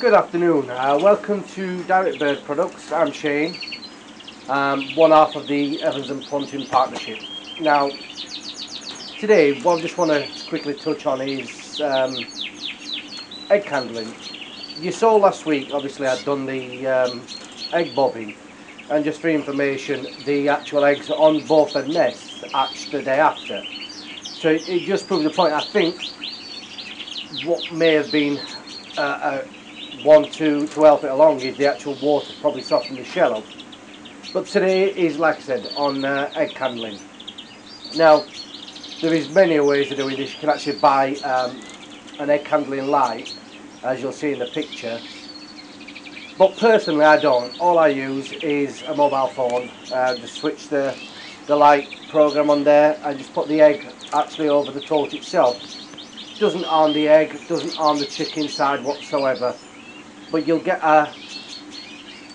Good afternoon. Uh, welcome to Direct Bird Products. I'm Shane, um, one half of the Evans and Ponting Partnership. Now, today, what I just want to quickly touch on is um, egg candling. You saw last week, obviously, I'd done the um, egg bobbing, and just for information, the actual eggs on both the nests hatched the day after. So it, it just proves the point. I think what may have been uh, uh, one to, to help it along is the actual water probably softened the shell up. But today is, like I said, on uh, egg candling. Now, there is many ways of doing this. You can actually buy um, an egg candling light, as you'll see in the picture. But personally, I don't. All I use is a mobile phone. Uh, just switch the, the light program on there and just put the egg actually over the torch itself. Doesn't harm the egg, doesn't harm the chicken side whatsoever but you'll get a,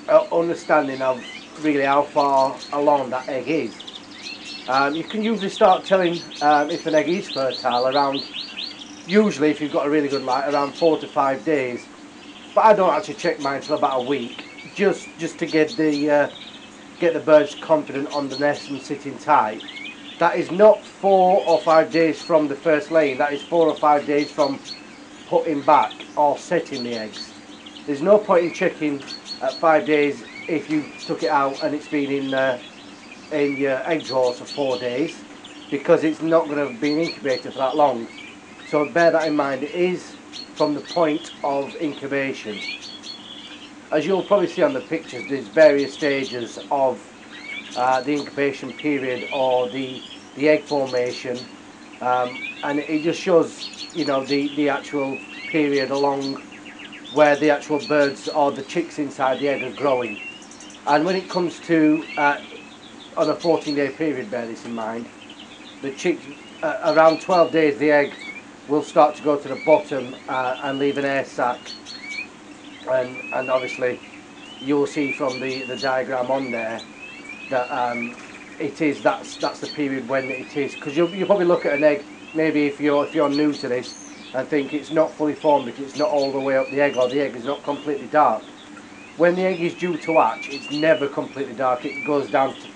a, understanding of really how far along that egg is. Um, you can usually start telling um, if an egg is fertile around, usually if you've got a really good light, around four to five days. But I don't actually check mine until about a week, just just to get the uh, get the birds confident on the nest and sitting tight. That is not four or five days from the first laying, that is four or five days from putting back or setting the eggs. There's no point in checking at five days if you took it out and it's been in uh, in your egg drawers for four days because it's not going to have been incubated for that long. So bear that in mind. It is from the point of incubation. As you'll probably see on the pictures, there's various stages of uh, the incubation period or the the egg formation, um, and it just shows you know the the actual period along where the actual birds or the chicks inside the egg are growing. And when it comes to, uh, on a 14 day period, bear this in mind, the chicks, uh, around 12 days the egg will start to go to the bottom uh, and leave an air sac. And, and obviously you'll see from the, the diagram on there that um, it is, that's, that's the period when it is, because you'll, you'll probably look at an egg, maybe if you're, if you're new to this, and think it's not fully formed because it's not all the way up the egg or the egg is not completely dark. When the egg is due to hatch, it's never completely dark. It goes down to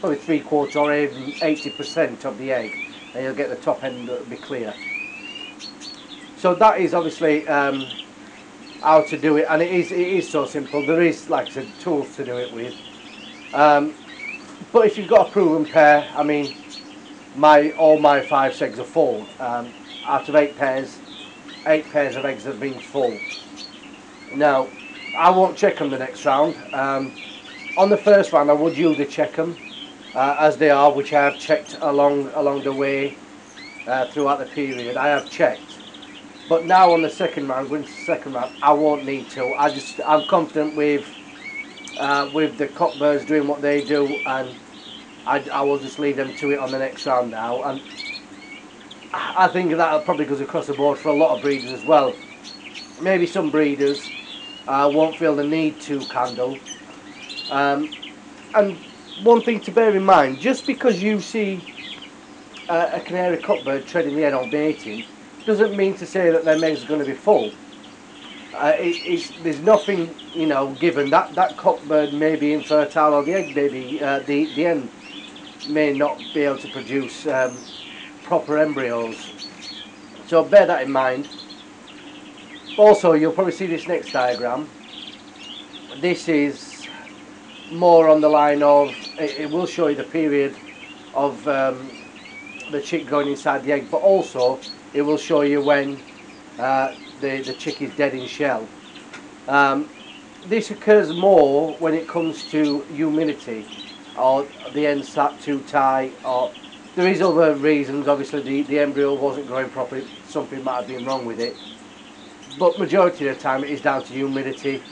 probably three quarters or even 80% of the egg and you'll get the top end that will be clear. So that is obviously um, how to do it and it is, it is so simple. There is, like I said, tools to do it with. Um, but if you've got a proven pair, I mean, my all my five eggs are full. Um, out of eight pairs, eight pairs of eggs have been full. Now, I won't check them the next round. Um, on the first round, I would usually check them uh, as they are, which I have checked along along the way uh, throughout the period. I have checked. But now on the second round, going to the second round, I won't need to. I just, I'm confident with uh, with the cockbirds doing what they do, and I, I will just leave them to it on the next round now. And I think that probably goes across the board for a lot of breeders as well. Maybe some breeders uh, won't feel the need to candle. Um, and one thing to bear in mind, just because you see uh, a canary cockbird treading the head on mating, doesn't mean to say that their eggs are going to be full. Uh, it, there's nothing, you know, given that that cockbird may be infertile or the egg may be, uh, the, the end may not be able to produce um, proper embryos. So bear that in mind. Also, you'll probably see this next diagram. This is more on the line of, it, it will show you the period of um, the chick going inside the egg, but also it will show you when uh, the, the chick is dead in shell. Um, this occurs more when it comes to humidity or the end sat too tight or there is other reasons, obviously the, the embryo wasn't growing properly, something might have been wrong with it. But majority of the time it is down to humidity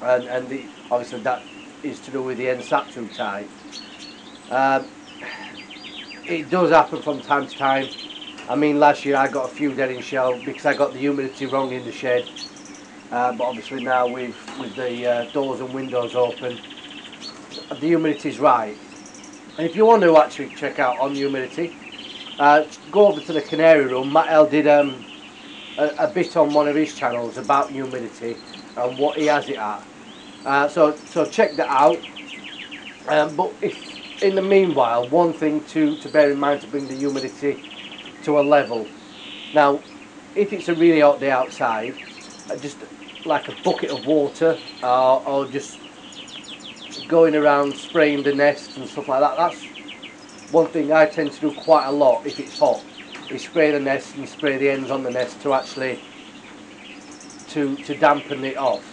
and, and the, obviously that is to do with the too tight. Um, it does happen from time to time. I mean last year I got a few dead in shell because I got the humidity wrong in the shed. Uh, but obviously now with, with the uh, doors and windows open, the humidity is right and if you want to actually check out on humidity, uh, go over to the canary room. Matt L did um, a, a, bit on one of his channels about humidity and what he has it at. Uh, so so check that out. Um, but if in the meanwhile, one thing to, to bear in mind to bring the humidity to a level. Now, if it's a really hot day outside, uh, just like a bucket of water or, or just going around spraying the nest and stuff like that. That's one thing I tend to do quite a lot if it's hot. Is spray the nest and spray the ends on the nest to actually to to dampen it off.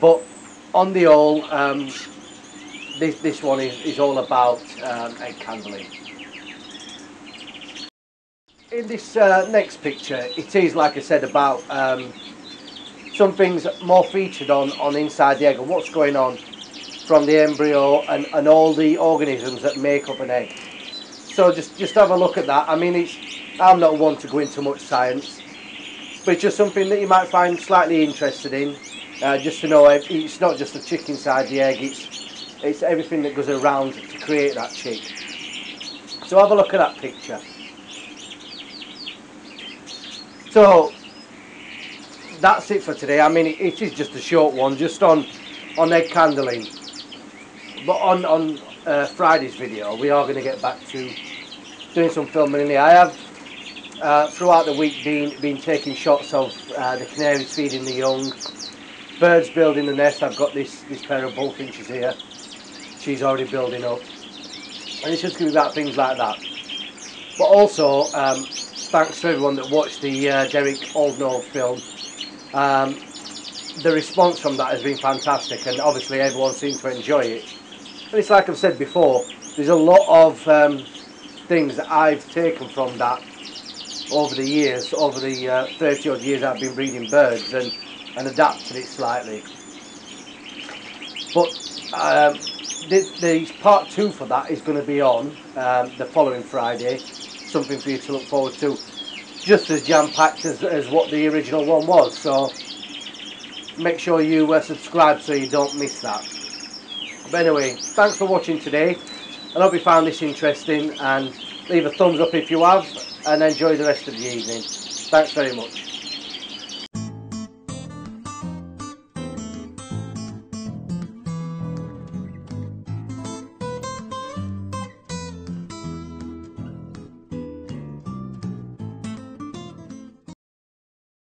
But on the whole, um, this this one is, is all about um, egg candling. In this uh, next picture, it is like I said about um, some things more featured on on inside the egg and what's going on from the embryo and, and all the organisms that make up an egg. So just, just have a look at that. I mean, it's, I'm not one to go into much science, but it's just something that you might find slightly interested in. Uh, just to know it's not just the chick inside the egg, it's, it's everything that goes around to create that chick. So have a look at that picture. So that's it for today. I mean, it, it is just a short one, just on on egg candling. But on, on uh, Friday's video, we are going to get back to doing some filming in here. I have, uh, throughout the week, been, been taking shots of uh, the canaries feeding the young, birds building the nest. I've got this, this pair of bullfinches here. She's already building up. And it's just going to be about things like that. But also, um, thanks to everyone that watched the uh, Derek Oldknow film. Um, the response from that has been fantastic and obviously everyone seems to enjoy it. And it's like I've said before, there's a lot of um, things that I've taken from that over the years, over the uh, 30 odd years I've been breeding birds and, and adapted it slightly. But um, the, the, part two for that is going to be on um, the following Friday, something for you to look forward to, just as jam-packed as, as what the original one was. So make sure you uh, subscribe so you don't miss that. But anyway, thanks for watching today. I hope you found this interesting and leave a thumbs up if you have and enjoy the rest of the evening. Thanks very much.